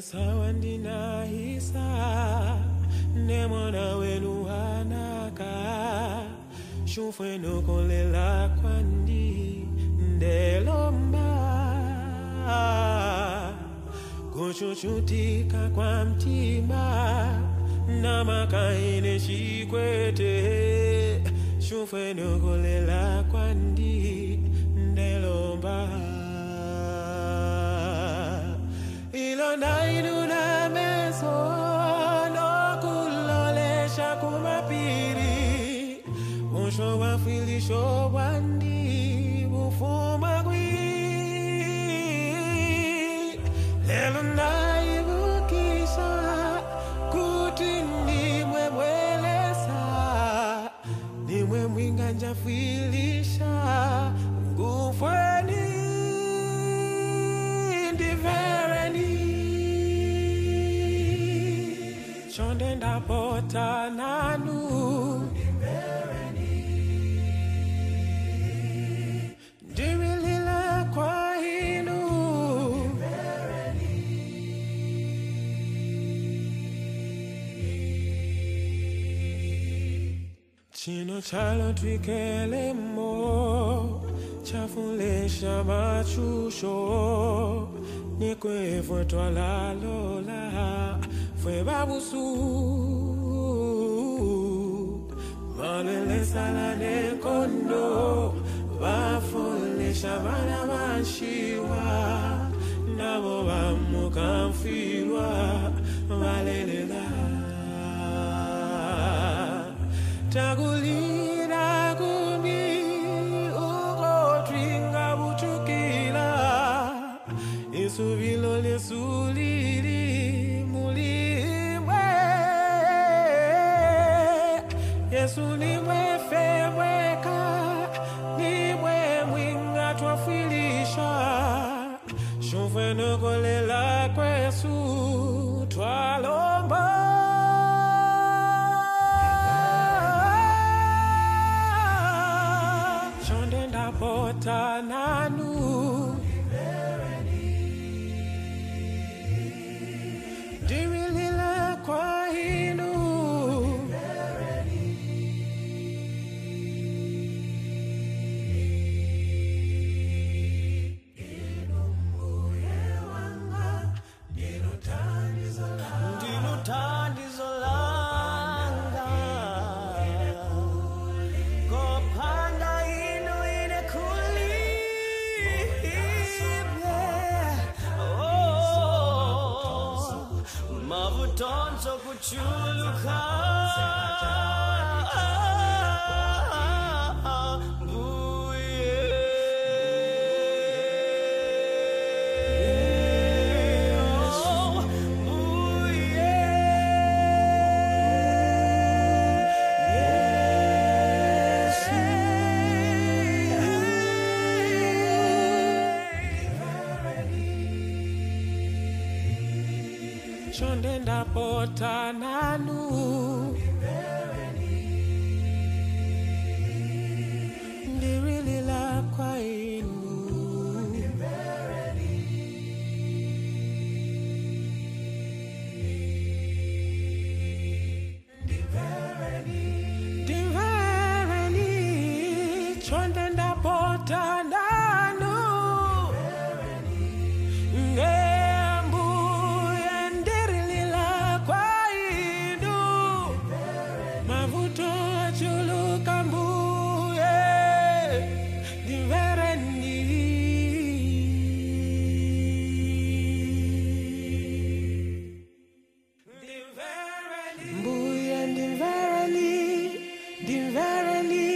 Sawa ndinahisa nemwana wenu hanaka. Shufwe nokolela kwandi ndelomba kuchuchutika kwa mtima na makaine chikwete shufwe nokolela kwandi ndelomba ilona inuna meso nokulolesha kumapiri. Musho wafilisho wandi bufuma chonde ndapota nanu. Ndiwilile kwa inu chino chalo twikelemo chafulesha machusho nikwefwe twalalola fwe babusu. Balelesala nekondo bafulesha bana banshiwa nabo bamukamfirwa balelela. Takulira kumbi ukotringa buchukila isubilo lesulili yesu nimwe femweka nimwe mwinga twafilisha. Shumfwe nokolela kwesu twalomba. Chonde ndapota nanu Avutonzo kuchuluka chonde ndapota nanu. Ndiwilila kwa inu ndivereni entirely